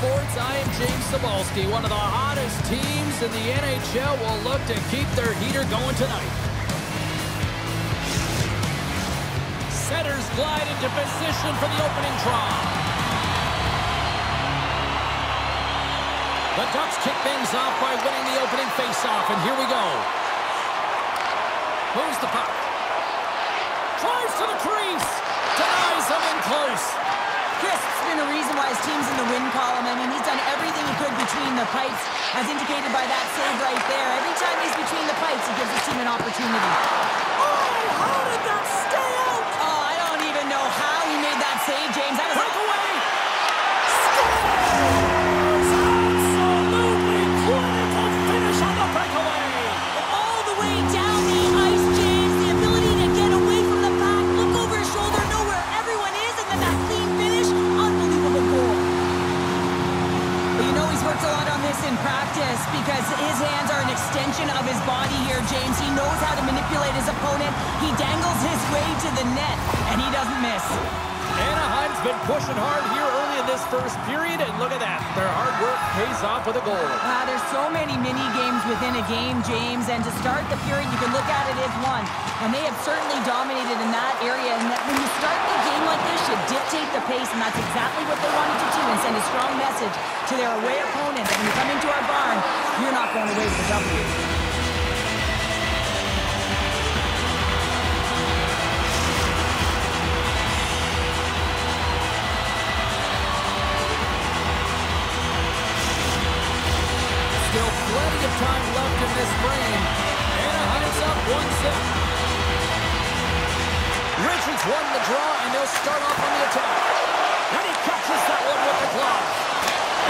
Sports. I am James Cybulski. One of the hottest teams in the NHL will look to keep their heater going tonight. Setters glide into position for the opening draw. The Ducks kick things off by winning the opening faceoff, and here we go. Moves the puck. Drives to the crease. Denies him in close. Chris, it's been a reason why his team's in the win column. I mean, he's done everything he could between the pipes, as indicated by that save right there. Every time he's between the pipes, he gives his team an opportunity. Oh, how did that stay out? Oh, I don't even know how he made that save, James. That was Breakaway. Practice because his hands are an extension of his body here, James. He knows how to manipulate his opponent. He dangles his way to the net, and he doesn't miss. Anaheim's been pushing hard here in this first period, and look at that. Their hard work pays off with a goal. Wow, there's so many mini games within a game, James, and to start the period, you can look at it as one. And they have certainly dominated in that area. And that when you start the game like this, you dictate the pace, and that's exactly what they wanted to do and send a strong message to their away opponent when you come into our barn, you're not going away with a W. start off on the attack. And he catches that one with the glove.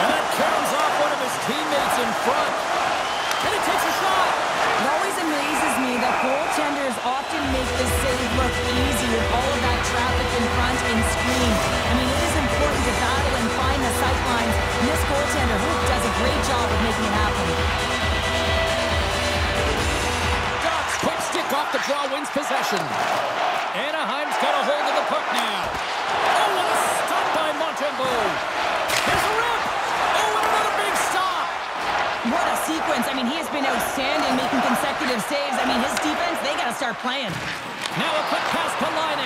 And that carries off one of his teammates in front. And he takes a shot. It always amazes me that goaltenders often make the save look easy with all of that traffic in front and screen. I mean, it is important to battle and find the sight lines, and this goaltender who does a great job of making it happen. Ducks quick stick off the draw, wins possession. Anaheim's got a hold of the puck now. Oh, what a stop by Montembeault. There's a rip. Oh, and another big stop. What a sequence. I mean, he has been outstanding making consecutive saves. I mean, his defense, they got to start playing. Now a quick pass to Line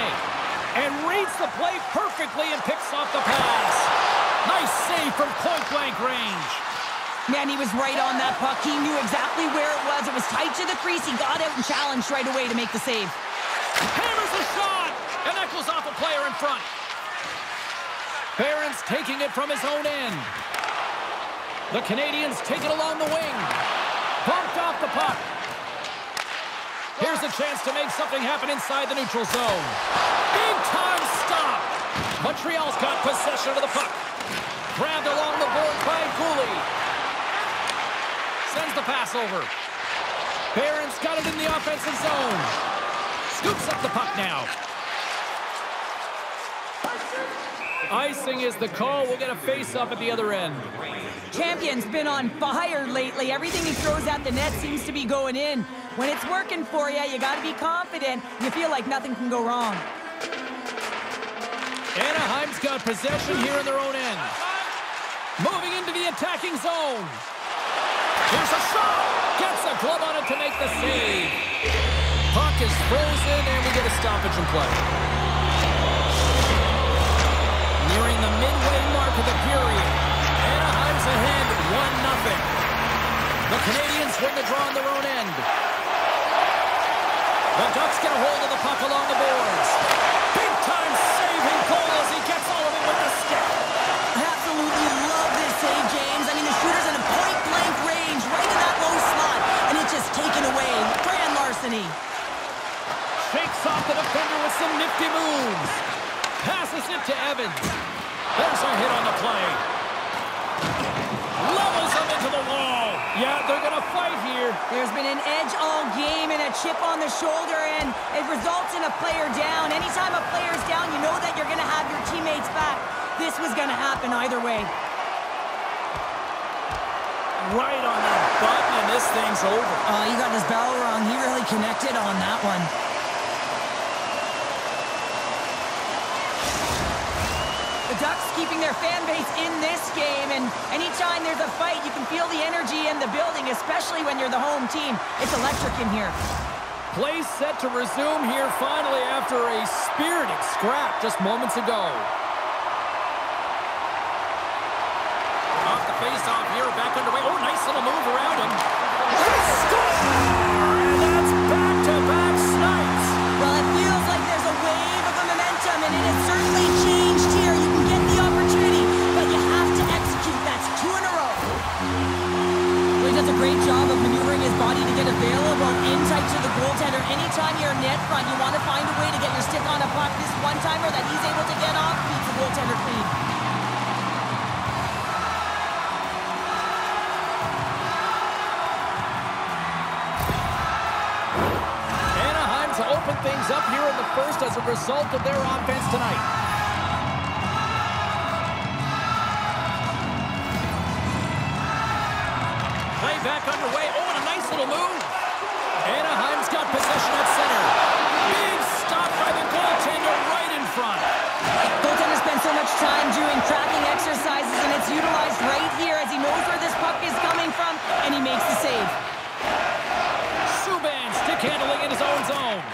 and reads the play perfectly and picks off the pass. Nice save from point-blank range. Man, he was right on that puck. He knew exactly where it was. It was tight to the crease. He got out and challenged right away to make the save. Hammers the shot, and that goes off a player in front. Barron's taking it from his own end. The Canadiens take it along the wing. Bumped off the puck. Here's a chance to make something happen inside the neutral zone. Big time stop. Montreal's got possession of the puck. Grabbed along the board by Cooley. Sends the pass over. Barron's got it in the offensive zone. Scoops up the puck now. Icing is the call. We'll get a face-off at the other end. Champion's been on fire lately. Everything he throws at the net seems to be going in. When it's working for you, you got to be confident. You feel like nothing can go wrong. Anaheim's got possession here in their own end. Moving into the attacking zone. Here's a shot. Gets a glove on it to make the save. Frozen, and we get a stoppage in play. Nearing the midway mark of the period. Anaheim's ahead 1-0. The Canadians win the draw on their own end. The Ducks get a hold of the puck along the boards. Big time saving goal as he gets all of it with the stick. Absolutely love this save, James. I mean, the shooter's in a point-blank range, right in that low slot, and it's just taken away. Grand larceny. Off the defender with some nifty moves. Passes it to Evans. There's a hit on the play. Levels him into the wall. Yeah, they're going to fight here. There's been an edge all game and a chip on the shoulder, and it results in a player down. Anytime a player's down, you know that you're going to have your teammates back. This was going to happen either way. Right on that button, and this thing's over. Uh, oh, he got his bell wrong. He really connected on that one. The Ducks keeping their fan base in this game, and anytime there's a fight, you can feel the energy in the building, especially when you're the home team. It's electric in here. Play set to resume here finally after a spirited scrap just moments ago. Off the face-off here, back underway. Oh, nice little move around him. Get available in tight to the goaltender. Anytime you're net front, you want to find a way to get your stick on a puck. This one-timer that he's able to get off beats the goaltender clean. Anaheim to open things up here in the first as a result of their offense tonight. Back underway. And a nice little move. Anaheim's got possession at center. Big stop by the goaltender right in front. Goaltender spends so much time doing tracking exercises, and it's utilized right here as he knows where this puck is coming from, and he makes the save. Subban stick handling in his own zone.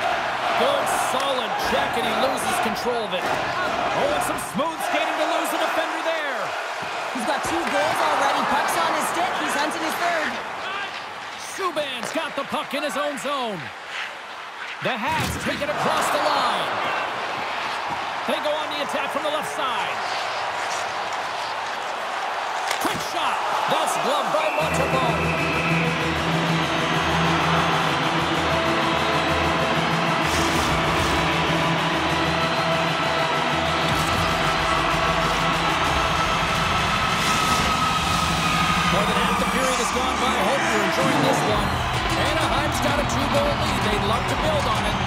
Good solid check and he loses control of it. Oh, and some smooth skating to lose the defender there. He's got two goals already. Puck's on his stick. He's hunting his third. Subban's got the puck in his own zone. The Habs take it across the line. They go on the attack from the left side. Quick shot. That's gloved by Montembeault. You're enjoying this one. Anaheim's got a two-goal lead. They'd love to build on it.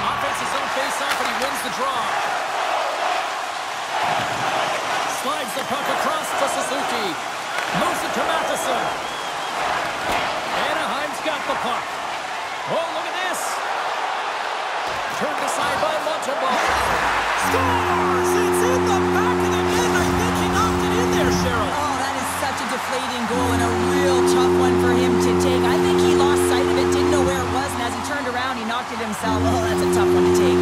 Offense's own face-off, and he wins the draw. Slides the puck across to Suzuki. Moves it to Matheson. Anaheim's got the puck. Oh, look at this. Turned aside by Montembeault. Scores! It's in the back of the net. I think he knocked it in there, Cheryl. Oh, Deflating goal and a real tough one for him to take. I think he lost sight of it, didn't know where it was, and as he turned around, he knocked it himself. Oh, that's a tough one to take.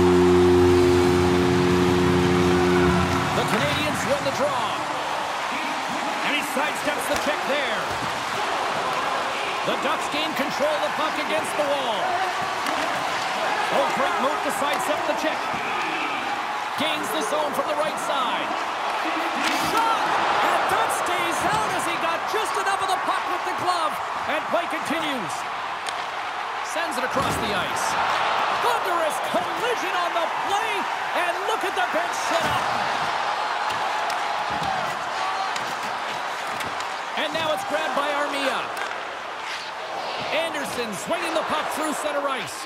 The Canadiens win the draw. And he sidesteps the check there. The Ducks gain control of the puck against the wall. Oh, great move to sidestep the check. Gains the zone from the right side. Shot! And that stays out as he got just enough of the puck with the glove. And play continues. Sends it across the ice. Thunderous collision on the play. And look at the bench set up. And now it's grabbed by Armia. Anderson swinging the puck through center ice.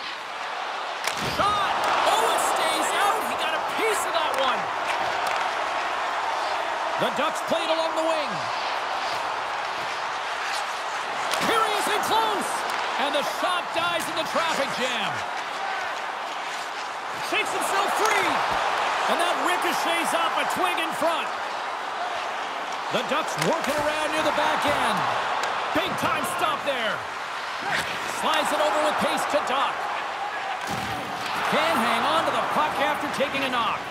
Shot! Oh, it stays out. He got a piece of that one. The Ducks played along the wing. Here he is in close. And the shot dies in the traffic jam. Shakes himself free. And that ricochets off a twig in front. The Ducks working around near the back end. Big time stop there. Slides it over with pace to Dach. Can't hang on to the puck after taking a knock.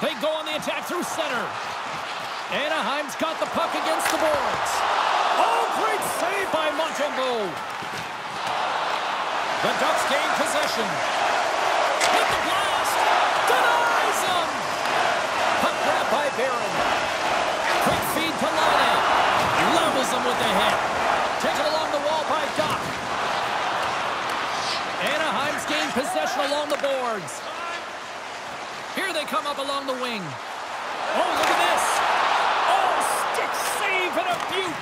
They go on the attack through center. Anaheim's got the puck against the boards. Oh, great save by Montembeault. The Ducks gain possession. Hit the blast. Denies him. Puck grab by Barron. Quick feed to Laine. Levels him with the hit. Taken along the wall by Dach. Anaheim's gained possession along the boards. Here they come up along the wing. Oh, look at this. Oh, stick save and a beaut.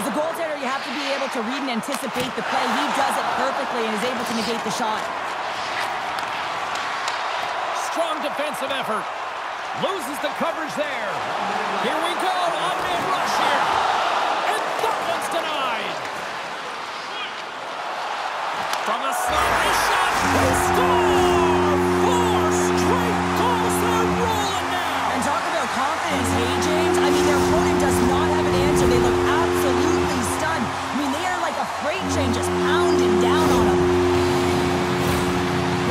As a goaltender, you have to be able to read and anticipate the play. He does it perfectly and is able to negate the shot. Strong defensive effort. Loses the coverage there. Here we go. On-man rush here. And that one's denied. From a slide shot. They score! James. I mean, their opponent does not have an answer. They look absolutely stunned. I mean, they are like a freight train just pounding down on them.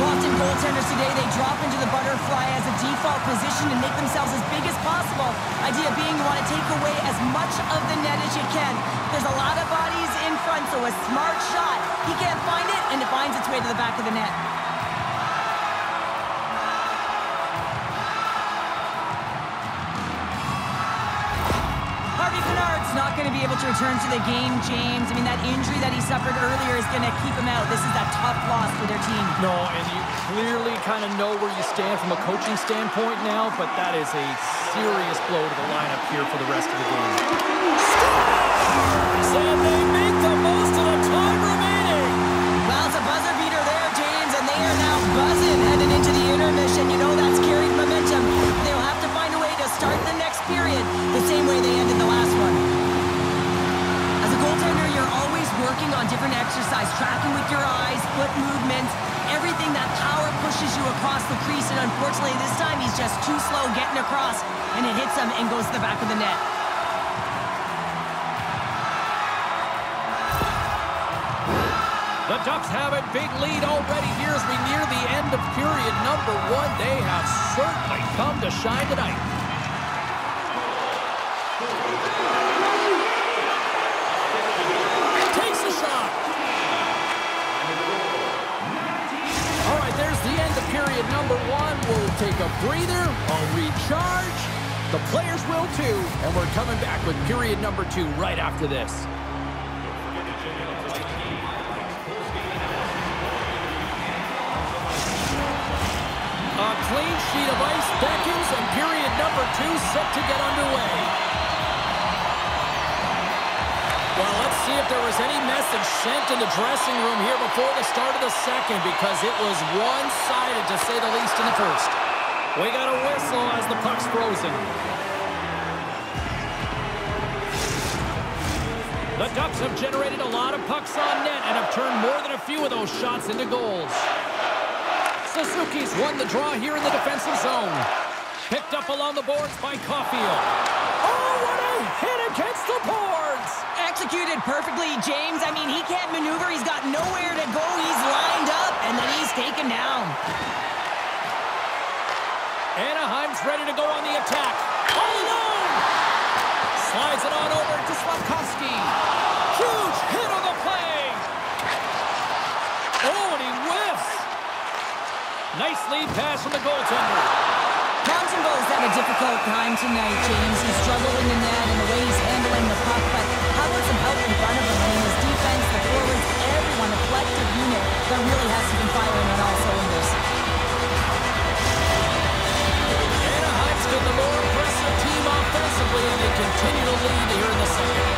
Often goaltenders today, they drop into the butterfly as a default position and make themselves as big as possible. Idea being you want to take away as much of the net as you can. There's a lot of bodies in front, so a smart shot, he can't find it, and it finds its way to the back of the net. To to return to the game, James. I mean, that injury that he suffered earlier is going to keep him out. This is a tough loss for their team. No, and you clearly kind of know where you stand from a coaching standpoint now, but that is a serious blow to the lineup here for the rest of the game. Scores! And they make the most of the time remaining. Well, it's a buzzer beater there, James, and they are now buzzing heading into the intermission. You know that's carried momentum. They'll have to find a way to start the next period the same way they ended the last one goaltender, you're always working on different exercise, tracking with your eyes, foot movements, everything that power pushes you across the crease. And unfortunately, this time he's just too slow getting across, and it hits him and goes to the back of the net. The Ducks have a big lead already here as we near the end of period number one. They have certainly come to shine tonight. Breather, a recharge. The players will too. And we're coming back with period number two right after this. A clean sheet of ice beckons, and period number two set to get underway. Well, let's see if there was any message sent in the dressing room here before the start of the second because it was one-sided, to say the least, in the first. We got a whistle as the puck's frozen. The Ducks have generated a lot of pucks on net and have turned more than a few of those shots into goals. Suzuki's won the draw here in the defensive zone. Picked up along the boards by Caufield. Oh, what a hit against the boards! executed perfectly, James. I mean, he can't maneuver. He's got nowhere to go. He's lined up, and then he's taken down. Anaheim's ready to go on the attack. All alone! Slides it on over to Slafkovsky. Huge hit on the play. Oh, and he whiffs. Nice lead pass from the goaltender. Montembeault's had a difficult time tonight, James. He's struggled in the net and the way he's handling the puck, but how about some help in front of him? I mean, his defense, the forwards, everyone, a collective unit that really has to be firing on all cylinders. Anaheim's been the more impressive team offensively, and they continue to lead here in the second.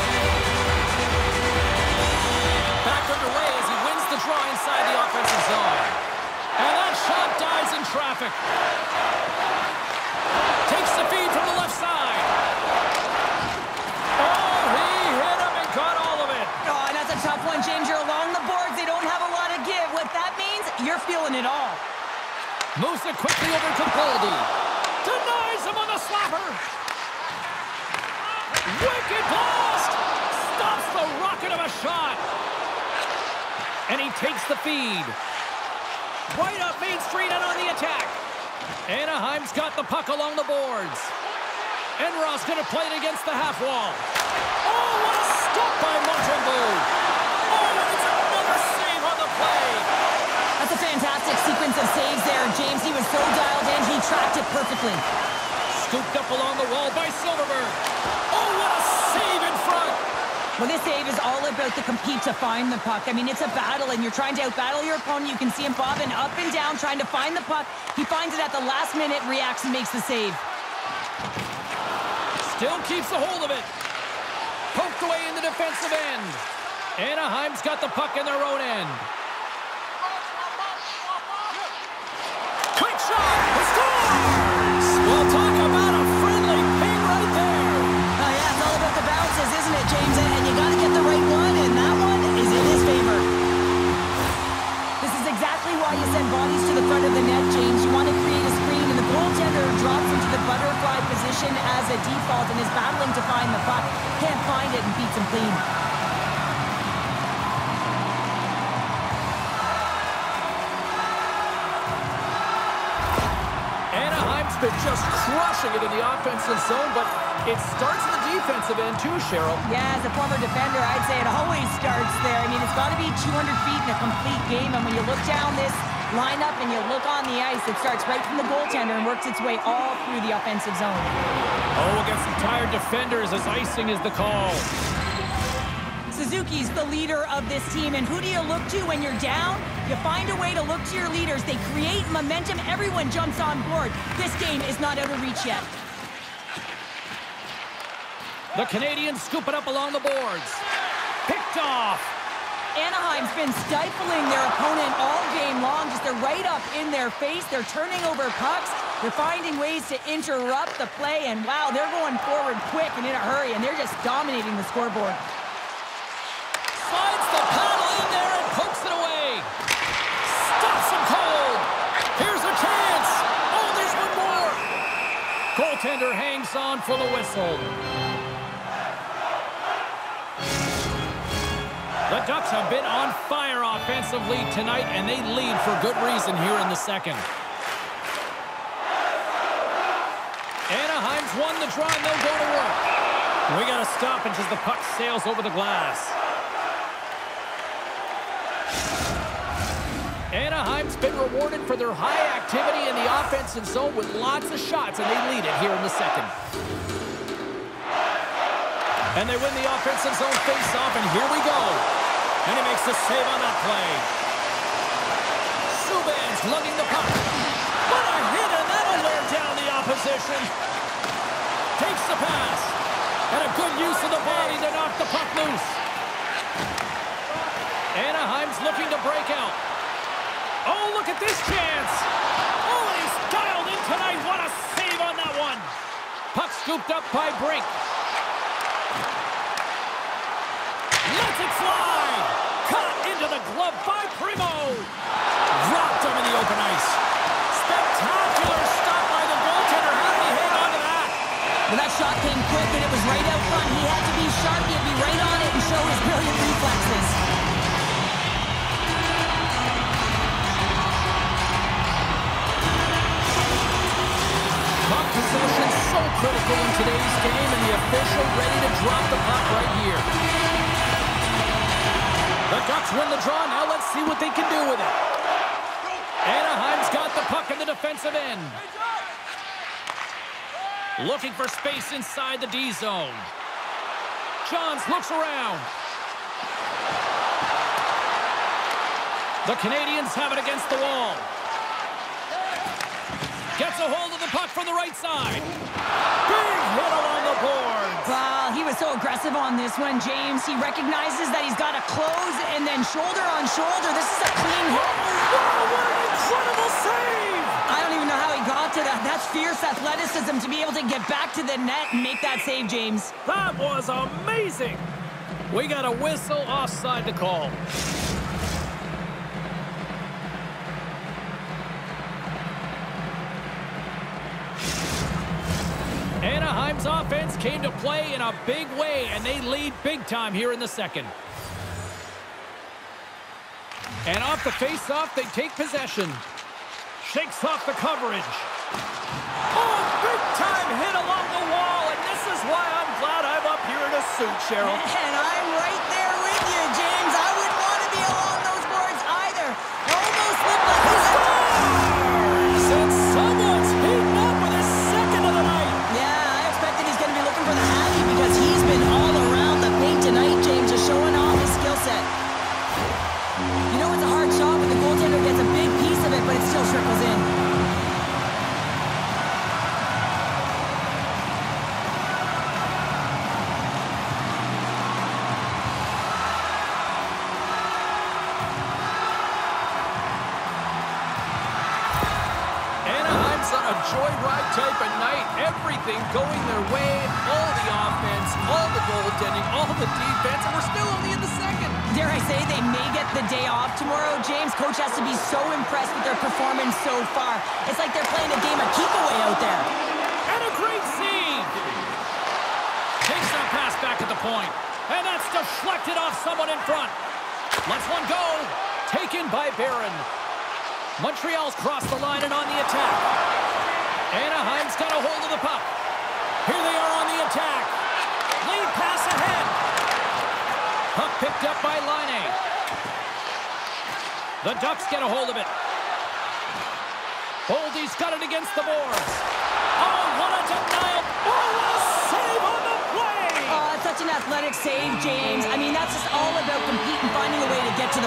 Back underway as he wins the draw inside the offensive zone. And that shot dies in traffic. Takes the feed from the left side. Oh, he hit him and caught all of it. Oh, and that's a tough one, James. You're along the boards. They don't have a lot of give. What that means, you're feeling it all. Moves it quickly over to Goldie. Him on the slapper. Wicked blast! Stops the rocket of a shot. And he takes the feed. Right up Main Street and on the attack. Anaheim's got the puck along the boards. Enroth's going to play it against the half wall. Oh, what a stop by Montembeault. Oh, it's another save on the play. That's a fantastic sequence of saves there. James, he was so dialed in, he tracked it perfectly. Scooped up along the wall by Silverberg. Oh, what a save in front. Well, this save is all about the compete to find the puck. I mean, it's a battle, and you're trying to outbattle your opponent. You can see him bobbing up and down, trying to find the puck. He finds it at the last minute, reacts, and makes the save. Still keeps a hold of it. Poked away in the defensive end. Anaheim's got the puck in their own end. The front of the net, James. You want to create a screen, and the goaltender drops into the butterfly position as a default and is battling to find the puck. Can't find it and beats him clean. Anaheim's been just crushing it in the offensive zone, but it starts in the defensive end too, Cheryl. Yeah, as a former defender, I'd say it always starts there. I mean, it's got to be 200 feet in a complete game, and when you look down this lineup and you look on the ice, it starts right from the goaltender and works its way all through the offensive zone. Oh, against some tired defenders as icing is the call. Suzuki's the leader of this team, and who do you look to when you're down? You find a way to look to your leaders. They create momentum. Everyone jumps on board. This game is not out of reach yet. The Canadiens scoop it up along the boards. Picked off. Anaheim's been stifling their opponent all game long. Just they're right up in their face. They're turning over pucks. They're finding ways to interrupt the play. And wow, they're going forward quick and in a hurry. And they're just dominating the scoreboard. Slides the paddle in there and pokes it away. Stops him cold. Here's a chance. Oh, there's one more. Goaltender hangs on for the whistle. Ducks have been on fire offensively tonight, and they lead for good reason here in the second. Anaheim's won the draw, and they'll go to work. We got to stop as the puck sails over the glass. Anaheim's been rewarded for their high activity in the offensive zone with lots of shots, and they lead it here in the second. And they win the offensive zone face-off, and here we go. And he makes the save on that play. Subban's lugging the puck. What a hit, and that'll wear down the opposition. Takes the pass. And a good use of the body to knock the puck loose. Anaheim's looking to break out. Oh, look at this chance. Oh, and he's dialed in tonight. What a save on that one. Puck scooped up by Brink. Lets it fly. Into the glove by Primeau. Dropped him in the open ice. Spectacular stop by the goaltender. How did he hang on to that? Well, that shot came quick, and it was right out front. He had to be sharp. He had to be right on it and show his brilliant reflexes. Puck possession so critical in today's game, and the official ready to drop the puck right here. Ducks win the draw. Now let's see what they can do with it. Anaheim's got the puck in the defensive end. Looking for space inside the D zone. Johns looks around. The Canadiens have it against the wall. Gets a hold of the puck from the right side. Big hit along the boards. Well, he was so aggressive on this one, James. He recognizes that he's got to close and then shoulder on shoulder. This is a clean hit. Wow, what an incredible save! I don't even know how he got to that. That's fierce athleticism to be able to get back to the net and make that save, James. That was amazing. We got a whistle offside to call. Anaheim's offense came to play in a big way, and they lead big time here in the second. And off the face-off, they take possession. Shakes off the coverage. Oh, big-time hit along the wall, and this is why I'm glad I'm up here in a suit, Cheryl. And I'm right there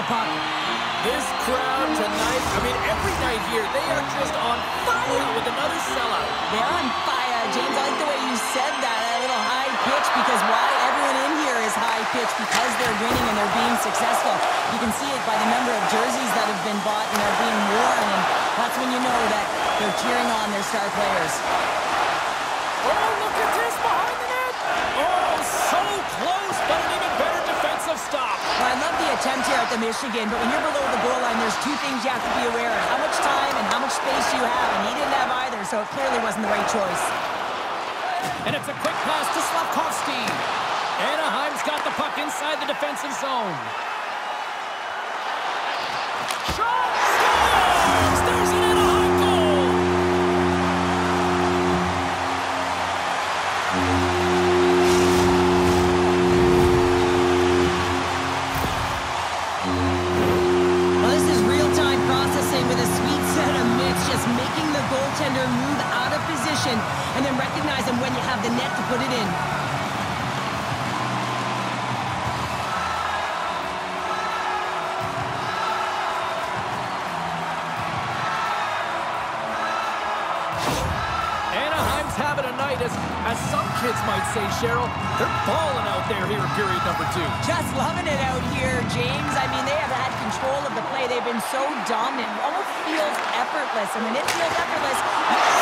puck. This crowd tonight, I mean, every night here, they are just on fire with another sellout. They're on fire. James, I like the way you said that, a little high pitch, because why everyone in here is high pitch because they're winning and they're being successful. You can see it by the number of jerseys that have been bought and are being worn, and that's when you know that they're cheering on their star players. Oh, look at this behind the net. Oh, so close, but an even better defensive stop. Well, I love the attempt here at the Michigan, but when you're below the goal line, there's two things you have to be aware of. How much time and how much space you have, and he didn't have either, so it clearly wasn't the right choice. And it's a quick pass to Slafkovsky. Anaheim's got the puck inside the defensive zone. Having a night, as, as some kids might say, Cheryl. They're balling out there here in period number two. Just loving it out here, James. I mean, they have had control of the play. They've been so dominant. It almost feels effortless. And when it feels effortless,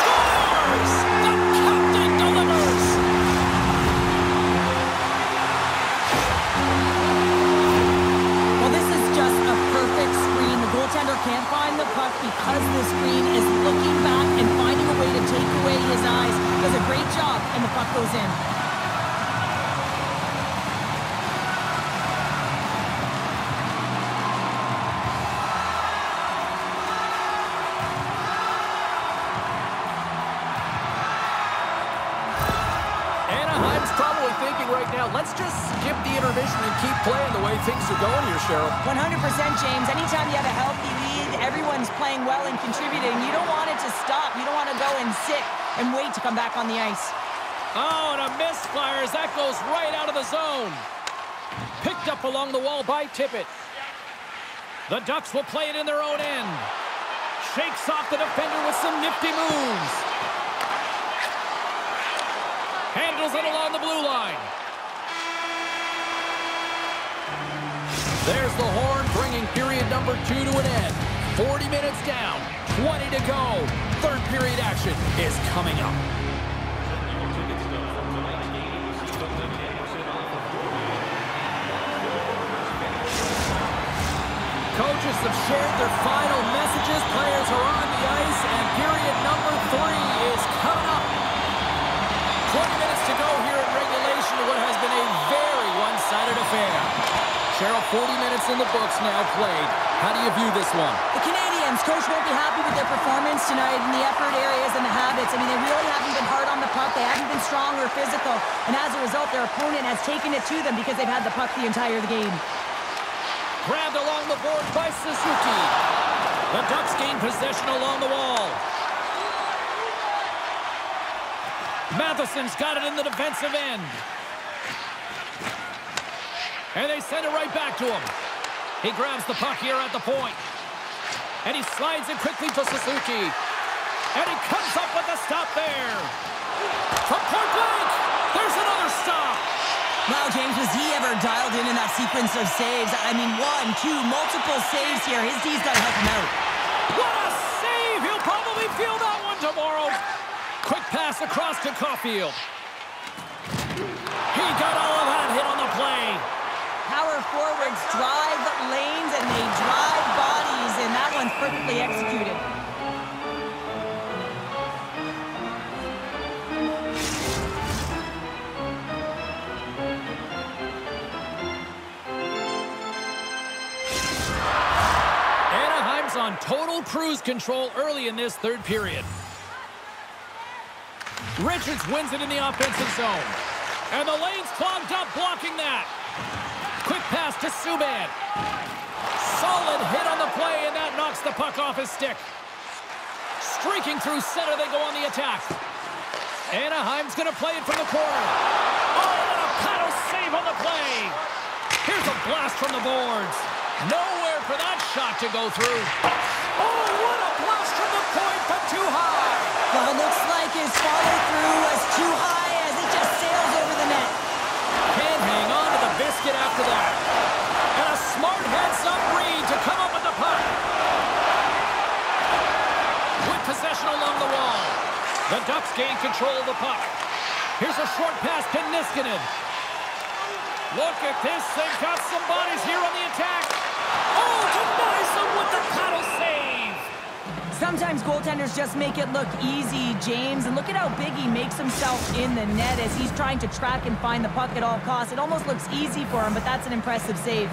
Scores! The captain delivers! Because the screen is looking back and finding a way to take away his eyes. Does a great job, and the puck goes in. Anaheim's probably thinking right now, let's just skip the intermission and keep playing the way things are going here, Cheryl. 100% James. Anytime you have a healthy everyone's playing well and contributing. You don't want it to stop. You don't want to go and sit and wait to come back on the ice. Oh, and a misfire as that goes right out of the zone. Picked up along the wall by Tippett. The Ducks will play it in their own end. Shakes off the defender with some nifty moves. Handles it along the blue line. There's the horn bringing period number two to an end. 40 minutes down, 20 to go. Third period action is coming up. Coaches have shared their final messages. Players are on the ice, and period number three is coming up. 20 minutes to go here in regulation of what has been a very one-sided affair. Cheryl, 40 minutes in the books now played. How do you view this one? The Canadiens, coach won't be happy with their performance tonight in the effort areas and the habits. I mean, they really haven't been hard on the puck. They haven't been strong or physical. And as a result, their opponent has taken it to them because they've had the puck the entire game. Grabbed along the board by Suzuki. The Ducks gain possession along the wall. Matheson's got it in the defensive end. And they send it right back to him. He grabs the puck here at the point. And he slides it quickly to Suzuki. And he comes up with a stop there. From point blank, there's another stop. Wow, James, was he ever dialed in in that sequence of saves? I mean, one, two, multiple saves here. His D's got to help him out. What a save! He'll probably feel that one tomorrow. Quick pass across to Caufield. He got all of that hit on the play. Power forwards drive lanes and they drive bodies, and that one's perfectly executed. Anaheim's on total cruise control early in this third period. Richards wins it in the offensive zone. And the lane's clogged up blocking that. Quick pass to Subban. Solid hit on the play, and that knocks the puck off his stick. Streaking through center, they go on the attack. Anaheim's going to play it from the corner. Oh, and a paddle save on the play. Here's a blast from the boards. Nowhere for that shot to go through. Oh, what a blast from the point, but too high. Well, looks like his follow-through puck. Here's a short pass to Niskanen. Look at this. They've got some bodies here on the attack. Oh, them with the paddle save. Sometimes goaltenders just make it look easy, James. And look at how big he makes himself in the net as he's trying to track and find the puck at all costs. It almost looks easy for him, but that's an impressive save.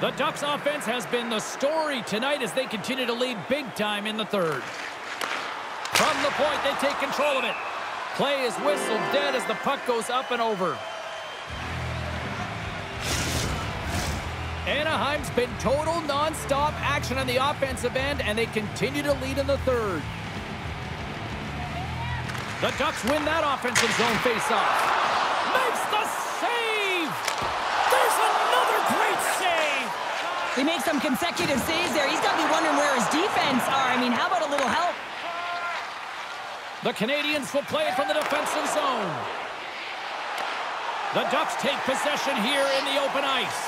The Ducks offense has been the story tonight as they continue to lead big time in the third. From the point, they take control of it. Play is whistled dead as the puck goes up and over. Anaheim's been total non-stop action on the offensive end, and they continue to lead in the third. The Ducks win that offensive zone face-off. Makes the save! There's another great save! He makes some consecutive saves there. He's got to be wondering where his defense are. I mean, how about a little help? The Canadiens will play it from the defensive zone. The Ducks take possession here in the open ice.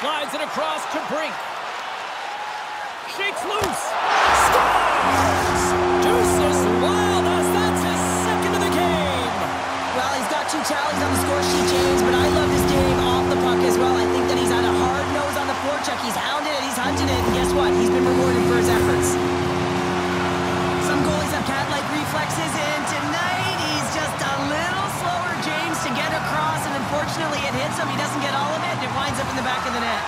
Slides it across to Brink. Shakes loose. Scores! Deuces wild as that's his second of the game. Well, he's got two tallies on the score sheet, James, but I love his game off the puck as well. I think that he's had a hard nose on the forecheck. He's hounded it, he's hunting it, and guess what? He's been rewarded for his efforts. Reflexes, and tonight he's just a little slower, James, to get across, and unfortunately it hits him. He doesn't get all of it, and it winds up in the back of the net.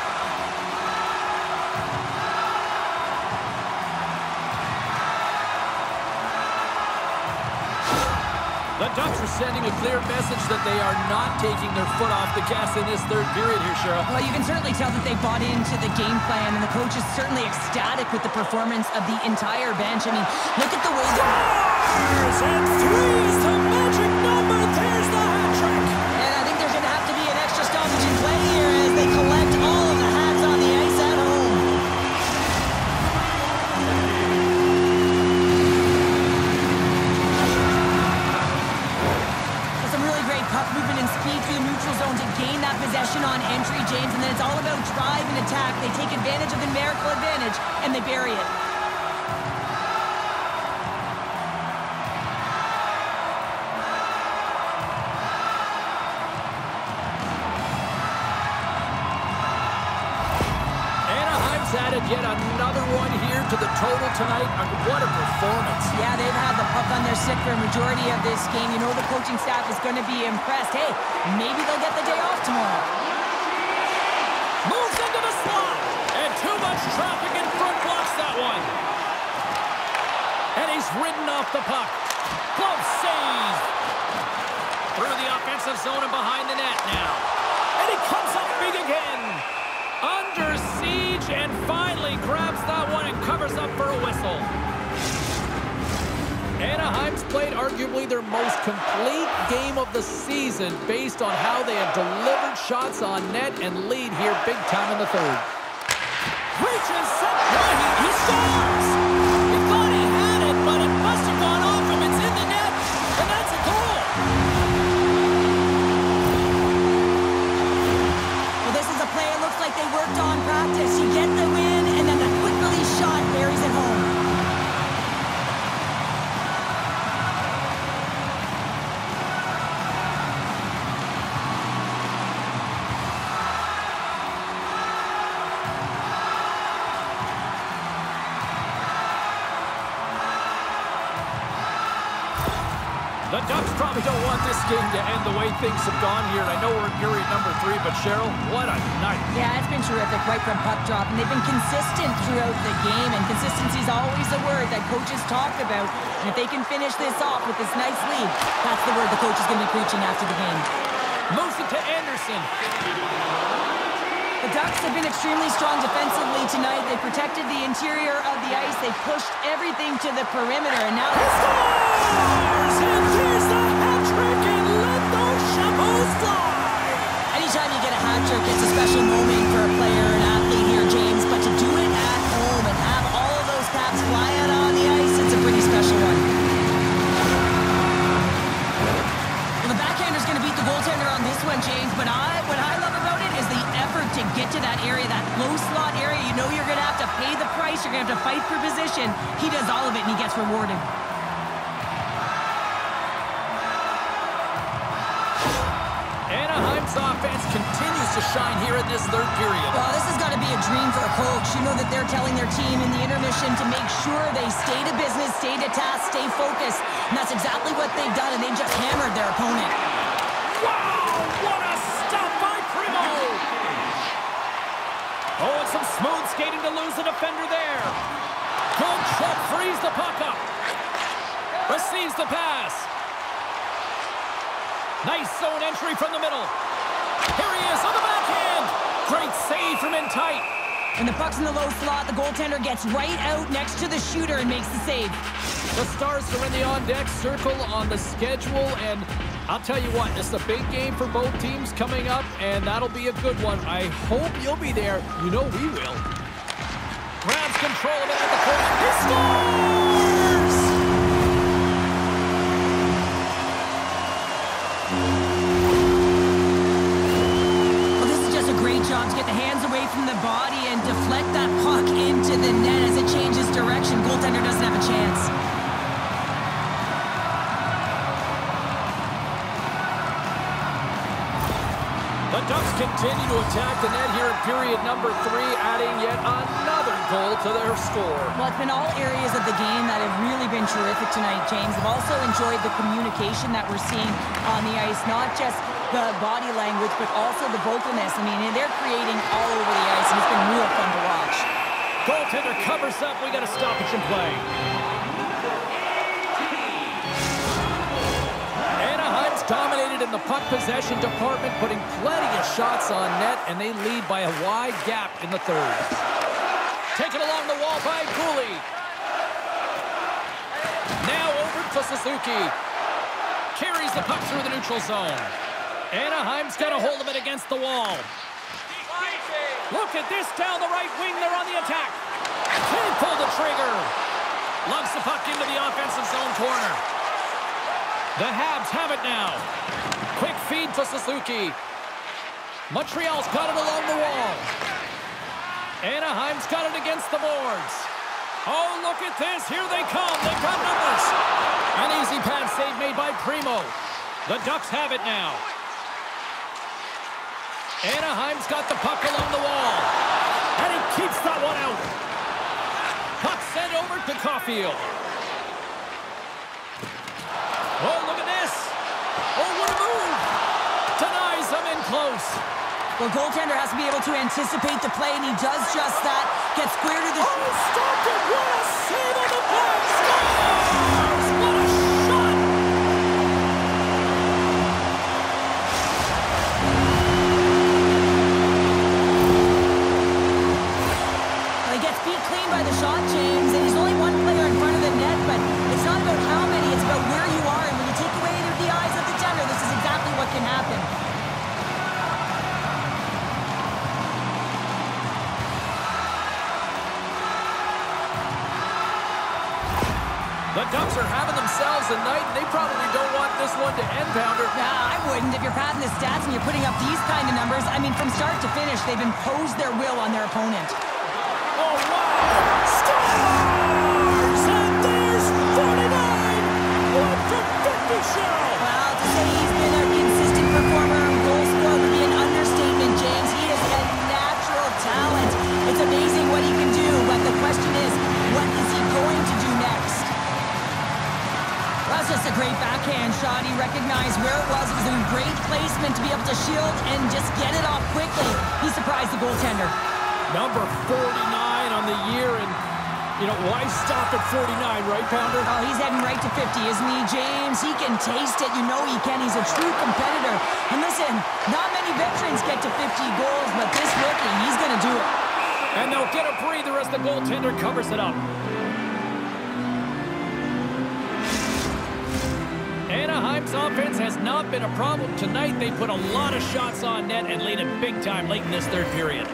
The Ducks are sending a clear message that they are not taking their foot off the gas in this third period here, Cheryl. Well, you can certainly tell that they bought into the game plan, and the coach is certainly ecstatic with the performance of the entire bench. I mean, look at the way they're... Scores and three is the magic number. There's the hat trick. And I think there's going to have to be an extra stoppage in play here as they collect all of the hats on the ice at home. There's some really great puck movement and speed through the neutral zone to gain that possession on entry, James. And then it's all about drive and attack. They take advantage of the numerical advantage, and they bury it. Tonight. What a performance. Yeah, they've had the puck on their stick for a majority of this game. You know the coaching staff is going to be impressed. Hey, maybe they'll get the day off tomorrow. Moves into the slot. And too much traffic in front blocks that one. And he's ridden off the puck. Glove save. Through the offensive zone and behind the net now. And he comes up big again. Under siege and finally grabs that one and covers up for a whistle. Anaheim's played arguably their most complete game of the season based on how they have delivered shots on net and lead here big time in the third. Reaches set right, he scores! He thought he had it, but it must have gone off him. It's in the net, and that's a goal! Well, this is a play it looks like they worked on practice. Probably don't want this game to end the way things have gone here. I know we're in period number three, but Cheryl, what a night. Yeah, it's been terrific right from puck drop, and they've been consistent throughout the game, and consistency is always a word that coaches talk about. And if they can finish this off with this nice lead, that's the word the coach is going to be preaching after the game. Moves it to Anderson. The Ducks have been extremely strong defensively tonight. They protected the interior of the ice. They pushed everything to the perimeter, and now... He scores! And there's the trick, and let fly! Anytime you get a hat trick, it's a special moment for a player, an athlete here, James. But to do it at home and have all of those caps fly out on the ice, it's a pretty special one. Well, the backhander's going to beat the goaltender on this one, James. But I, what I love about it is the effort to get to that area, that low slot area. You know you're going to have to pay the price. You're going to have to fight for position. He does all of it, and he gets rewarded. Offense continues to shine here in this third period. Well, this has got to be a dream for a coach. You know that they're telling their team in the intermission to make sure they stay to business, stay to task, stay focused. And that's exactly what they've done, and they've just hammered their opponent. Wow, what a stop by Primeau! Oh, and some smooth skating to lose the defender there. Good check, frees the puck up. Receives the pass. Nice zone entry from the middle. Here he is on the backhand. Great save from in tight. When the puck's in the low slot, the goaltender gets right out next to the shooter and makes the save. The Stars are in the on-deck circle on the schedule, and I'll tell you what, it's a big game for both teams coming up, and that'll be a good one. I hope you'll be there. You know we will. Grabs control of it at the point. He scores! Body and deflect that puck into the net as it changes direction. Goaltender doesn't have a chance. The Ducks continue to attack the net here in period number three, adding yet another goal to their score. Well, it's been all areas of the game that have really been terrific tonight, James. I've also enjoyed the communication that we're seeing on the ice, not just the body language, but also the vocalness. I mean, they're creating all over the ice, and it's been real fun to watch. Goaltender covers up. We got a stoppage in play. Anaheim's dominated in the puck possession department, putting plenty of shots on net, and they lead by a wide gap in the third. Taken along the wall by Cooley. Now over to Suzuki. Carries the puck through the neutral zone. Anaheim's got a hold of it against the wall. Look at this down the right wing. They're on the attack. Can't pull the trigger. Lugs the puck into the offensive zone corner. The Habs have it now. Quick feed to Suzuki. Montreal's got it along the wall. Anaheim's got it against the boards. Oh, look at this. Here they come. They've got numbers. An easy pad save made by Primeau. The Ducks have it now. Anaheim's got the puck along the wall. And he keeps that one out. Puck sent over to Caufield. Oh, look at this. Oh, what a move. Denies them in close. Well, goaltender has to be able to anticipate the play, and he does just that. Gets square to the... Oh, he stopped it! What a save on the play! Scores! By the shot, James, and he's only one player in front of the net, but it's not about how many, it's about where you are, and when you take away the eyes of the defender, this is exactly what can happen. The Ducks are having themselves a night, and they probably don't want this one to end, Pounder. Nah, I wouldn't. If you're padding the stats and you're putting up these kind of numbers, I mean, from start to finish, they've imposed their will on their opponent. 50 at 49, right, Pounder? Oh, he's heading right to 50, isn't he, James? He can taste it. You know he can. He's a true competitor. And listen, not many veterans get to 50 goals, but this rookie, he's going to do it. And they'll get a breather as the goaltender covers it up. Anaheim's offense has not been a problem tonight. They put a lot of shots on net and laid it big time late in this third period.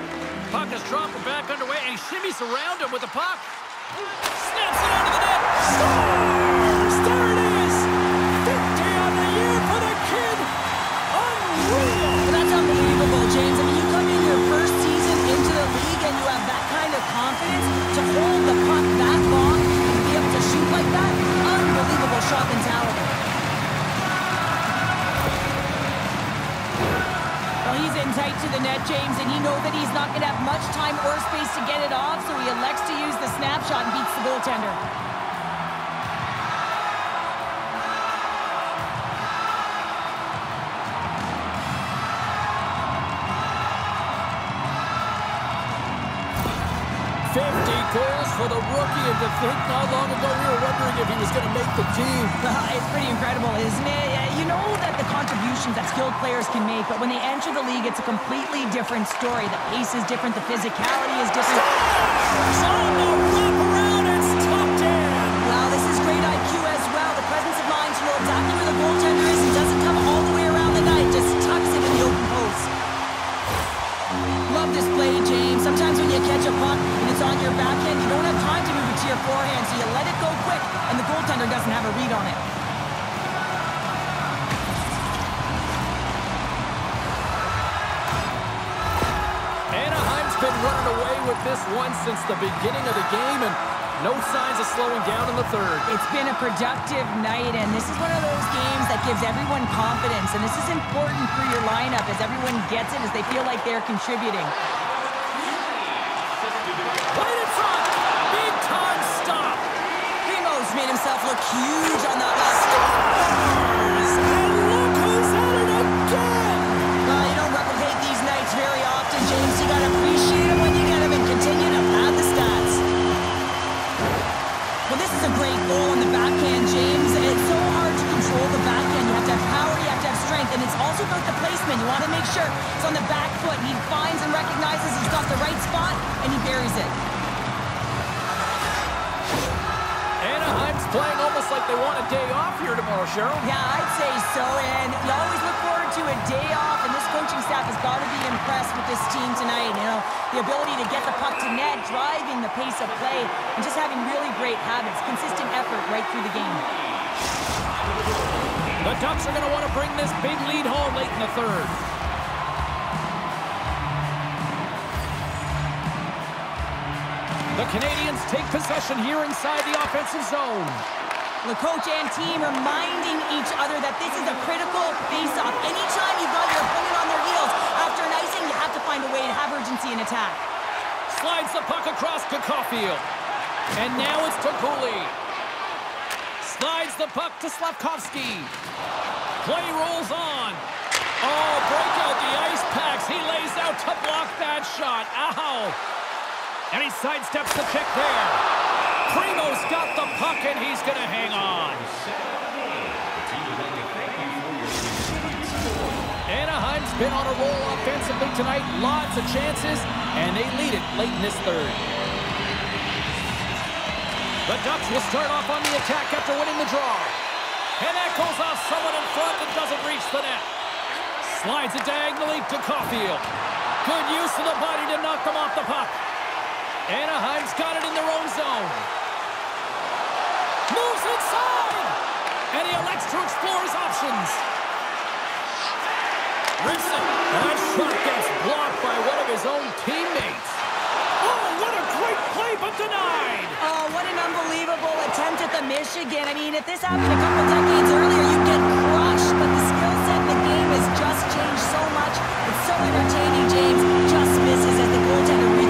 Puck is dropped, we're back underway, and he shimmies around him with the puck. Snaps Scores! There it is! 50 on the year for the kid! Unreal! That's unbelievable, James. I mean, you come in your first season into the league and you have that kind of confidence to hold the puck that long and be able to shoot like that. Unbelievable shot mentality. Well, he's in tight to the net, James, and he knows that he's not going to have much time or space to get it off, so he elects to use the snapshot and beats the goaltender. For the rookie, and to think not long ago we were wondering if he was going to make the team. Uh, it's pretty incredible, isn't it? You know that the contributions that skilled players can make, but when they enter the league, it's a completely different story. The pace is different, the physicality is different. On your backhand, you don't have time to move it to your forehand, so you let it go quick, and the goaltender doesn't have a read on it. Anaheim's been running away with this one since the beginning of the game, and no signs of slowing down in the third. It's been a productive night, and this is one of those games that gives everyone confidence, and this is important for your lineup as everyone gets it, as they feel like they're contributing. Right in front! Big time stop! Primeau's made himself look huge on that last stop. The. You want to make sure it's on the back foot. He finds and recognizes he's got the right spot, and he buries it. Anaheim's playing almost like they want a day off here tomorrow, Cheryl. Yeah, I'd say so, and you always look forward to a day off, and this coaching staff has got to be impressed with this team tonight. You know, the ability to get the puck to net, driving the pace of play, and just having really great habits, consistent effort right through the game. The Ducks are going to want to bring this big lead home late in the third. The Canadiens take possession here inside the offensive zone. The coach and team reminding each other that this is a critical face-off. Anytime you've got your opponent on their heels after an icing, you have to find a way to have urgency in attack. Slides the puck across to Caufield. And now it's to Cooley. Slides the puck to Slafkovsky. Play rolls on. Oh, break out the ice packs. He lays out to block that shot. Ow. And he sidesteps the check there. Primeau's got the puck, and he's going to hang on. Anaheim's been on a roll offensively tonight. Lots of chances, and they lead it late in this third. The Ducks will start off on the attack after winning the draw. And that goes off someone in front that doesn't reach the net. Slides it diagonally to Caufield. Good use of the body to knock them off the puck. Anaheim's got it in their own zone. Moves inside! And he elects to explore his options. Rimson, that shot gets blocked by one of his own teammates. Oh, what a great play, but denied! Oh, what an unbelievable attempt at the Michigan. I mean, if this happened a couple decades earlier, you'd get crushed, but the skill set in the game has just changed so much. It's so entertaining, James. Just misses as the goaltender